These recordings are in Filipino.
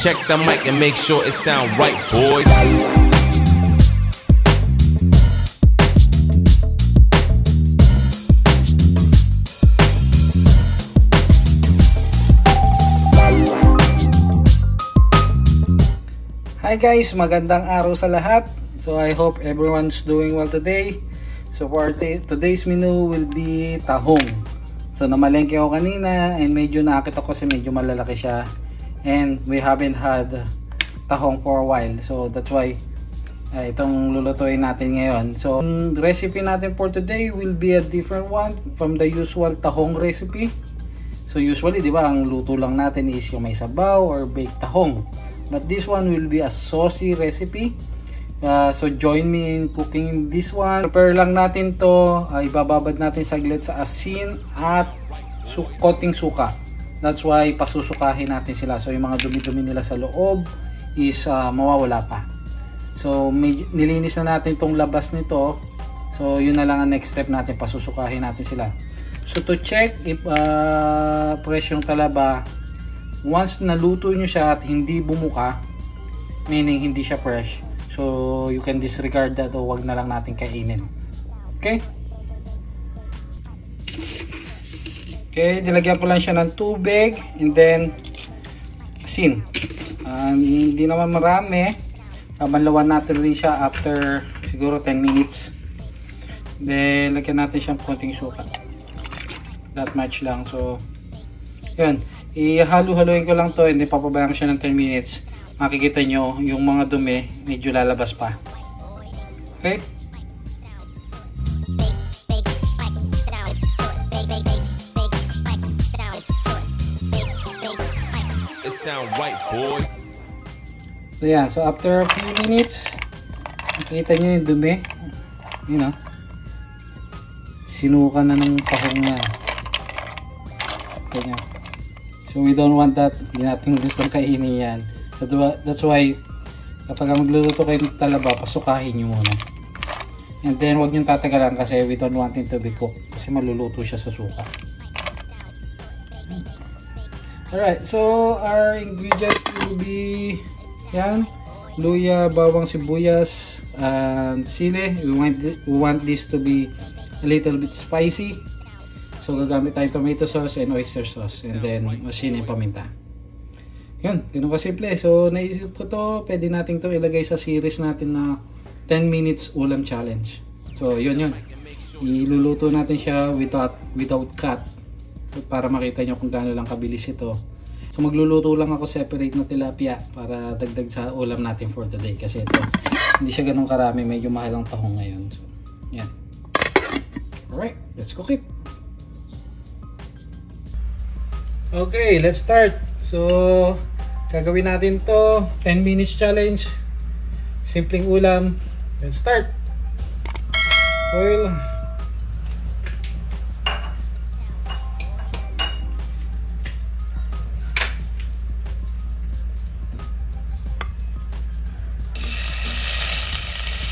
Check the mic and make sure it sound right, boys. Hi guys, magandang araw sa lahat. So I hope everyone's doing well today. So for today's menu will be tahong. So namalengke ako kanina and medyo nakakita ko kasi medyo malalaki siya. And we haven't had tahong for a while. So that's why uh, itong lulutuin natin ngayon. So recipe natin for today will be a different one from the usual tahong recipe. So usually, di ba, ang luto lang natin is yung may sabaw or baked tahong. But this one will be a saucy recipe. Uh, so join me in cooking this one. Prepare lang natin to. Uh, ibababad natin saglit sa asin at su konting suka. That's why pasusukahin natin sila. So yung mga dumi-dumi nila sa loob is uh, mawawala pa. So may, nilinis na natin tong labas nito. So yun na lang ang next step natin. Pasusukahin natin sila. So to check if uh, fresh yung talaba, once naluto nyo siya at hindi bumuka, meaning hindi siya fresh, so you can disregard that o wag na lang natin kainin. Okay? Okay, nilagyan ko lang siya ng tubig and then asin. Um, hindi naman marami. Babanlawan natin rin siya after siguro 10 minutes. Then, lagyan natin siyang konting suka. That much lang. So, yun ihalo-haloin ko lang to hindi papabayaan siya ng 10 minutes makikita nyo yung mga dumi medyo lalabas pa okay sound right, boy. so yan so after a few minutes makikita nyo yung dumi you know sinuka na ng tahong yan ganyan So we don't want that. Hindi natin gusto kainin yan. That's why kapag magluluto kayo ng talaba, pasukahin nyo muna. And then huwag nyo tatagalan kasi we don't want it to be cooked. Kasi maluluto siya sa suka. Alright, so our ingredients will be yan, luya, bawang sibuyas, and sili. We want, we want this to be a little bit spicy. So gagamit tayo tomato sauce and oyster sauce and then asin and paminta. Yun, ganun kasimple. So naisip ko to, pwede natin to ilagay sa series natin na 10 minutes ulam challenge. So yun yun. Iluluto natin siya without without cut para makita nyo kung gaano lang kabilis ito. So magluluto lang ako separate na tilapia para dagdag sa ulam natin for today kasi ito hindi siya ganun karami, medyo mahal ang tahong ngayon. So, yan. Alright, let's cook it. Okay, let's start. So, gagawin natin to 10 minutes challenge. Simpleng ulam. Let's start. Oil.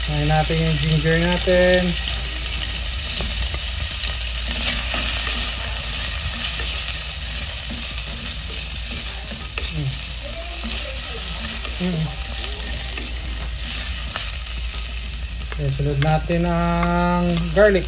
Kain natin yung ginger natin. Hmm. Okay, sunod natin ang garlic.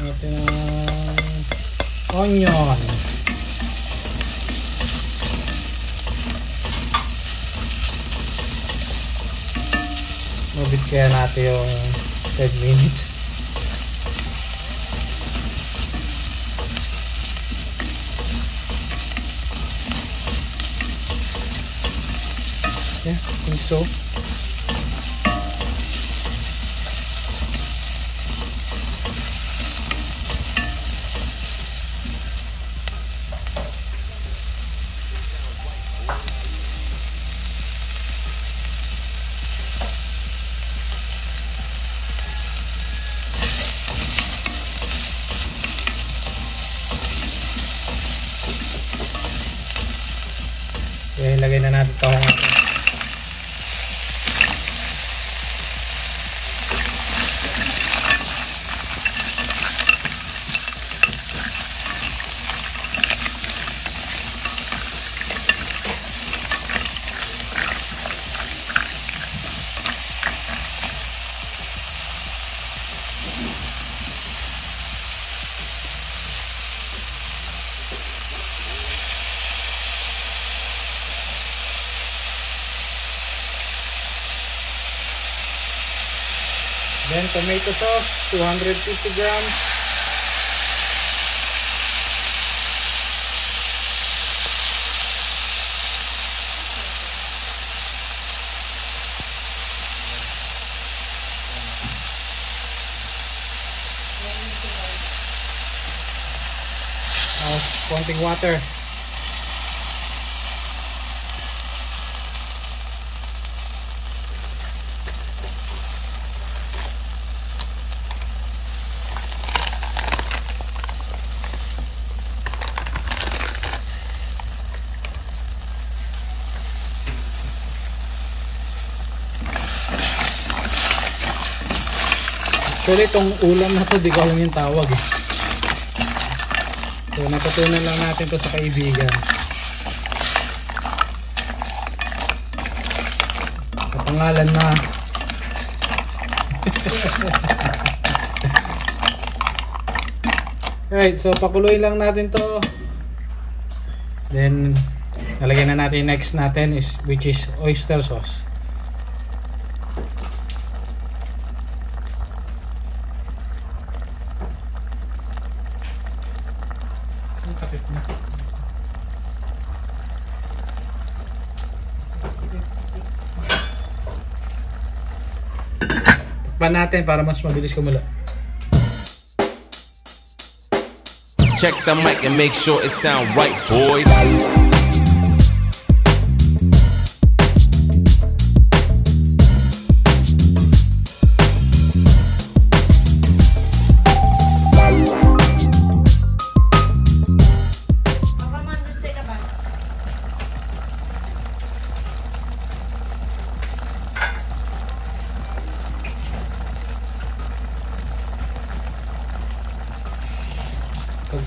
natin ang onion. Mabit kaya natin yung 10 minutes. Yeah, I think so. Tomato sauce, 250 grams. Tapos konting water. Actually, itong ulam na to, di alam yung tawag eh. So, natutunan lang natin to sa kaibigan. Kapangalan na Alright, so pakuloy lang natin to. Then, lalagyan na natin next natin is which is oyster sauce. Ang kapit na. Takpan natin para mas mabilis kumulo. Check the mic and make sure it sound right, boys.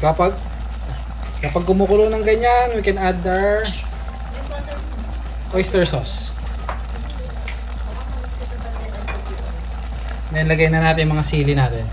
Kapag kapag kumukulo ng ganyan, we can add our oyster sauce. Then lagay na natin mga sili natin.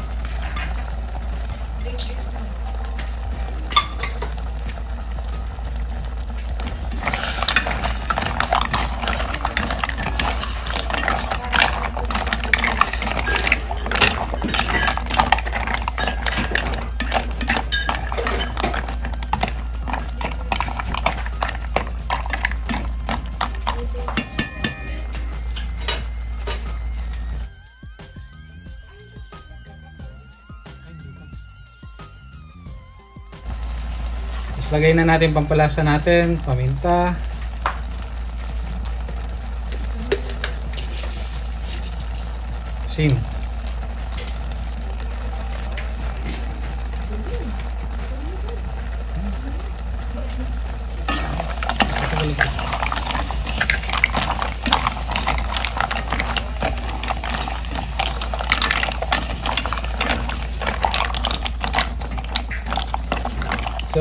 Lagay na natin pampalasa natin, paminta. Asin.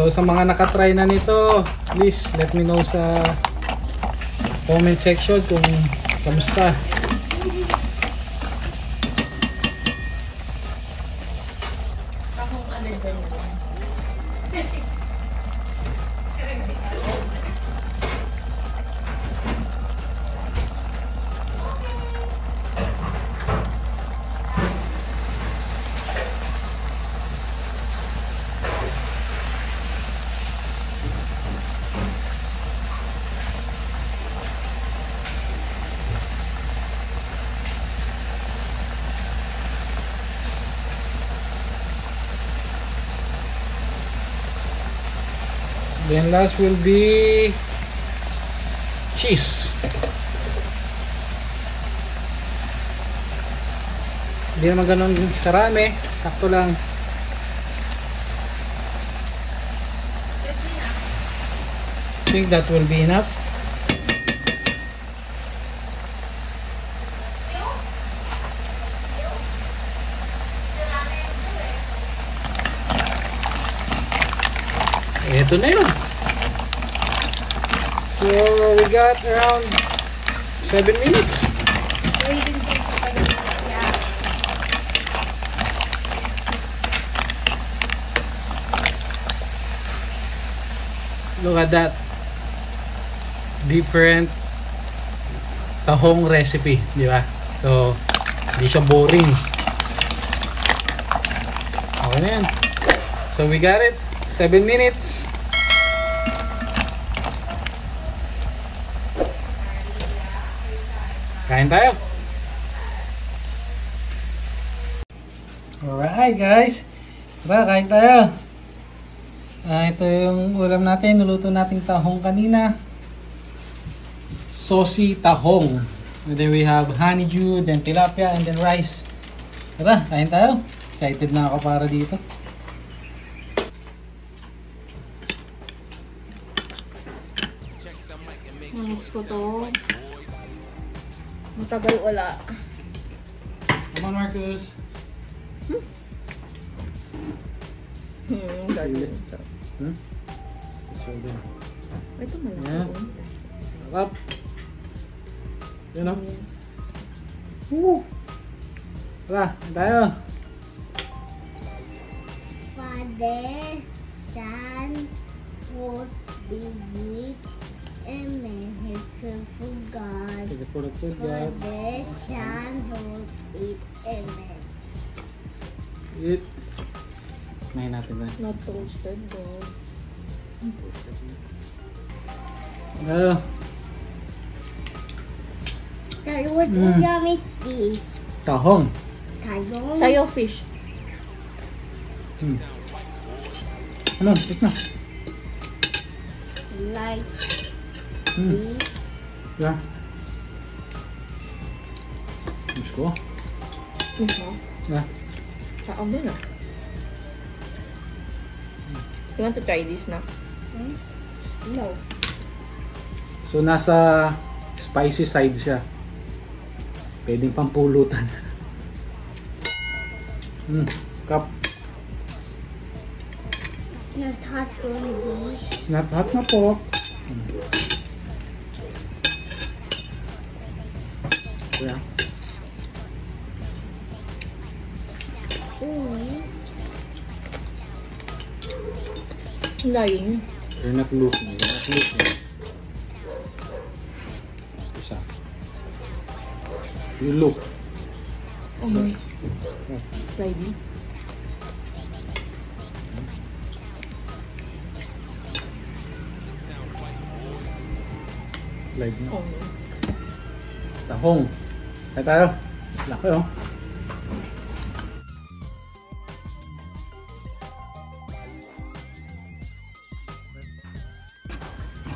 Sa mga nakatry na nito, please let me know sa comment section kung kamusta. Then last will be cheese. Hindi naman ganun karami. Sakto lang. I think that will be enough. Ito na yun. So, we got around 7 minutes. Look at that. Different tahong recipe, di ba? So, hindi siya boring. Okay na yan. So, we got it. 7 minutes. Kain tayo. Alright guys. Tara, kain tayo. Ah, ito yung ulam natin. Nuluto nating tahong kanina. Saucy tahong. And then we have honeydew, then tilapia, and then rice. Tara, kain tayo. Excited na ako para dito. Namiss ko to. Matagal wala. Come on, Marcus. Hmm. Hmm? So, then. Ito malaki. Yeah. Sarap. Yun o. Woo! Tara, tayo. Father, Son, Holy Spirit, Amen. Help for God. Thank you for God. Father, Son, Holy Spirit, Amen. Eat. Kumain natin na. Not toasted though. Tayo. Daddy, what Mm. ulam is this? Tahong. Tayong? Sayo fish. Ano? Eat na. Like Hmm. this. Yeah. Gusto ko. Miss mo? Yeah. Saan din ah. You want to try this na? No. So, nasa spicy side siya. Pwedeng pampulutan. Hmm. Cup. It's not hot this. Not hot na po. Yeah. Mm. Lying. You're not looking. You're not looking. Isa. You look. Okay. Try this. Like, no? Oh. Tahong. Kaya tayo. Laki oh.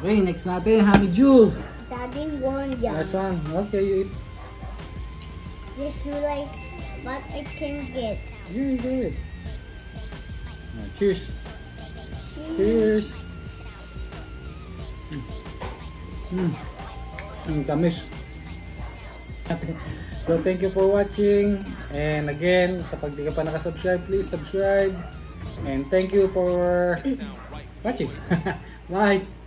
Okay, next natin, honeydew. Daddy won ya. Last one. Okay, you eat. Is like what I can get. You do it. Ah, cheers. See? Cheers. Mm. Mm, tamis. so, thank you for watching. And again, kapag di ka pa nakasubscribe, please subscribe. And thank you for watching. Bye.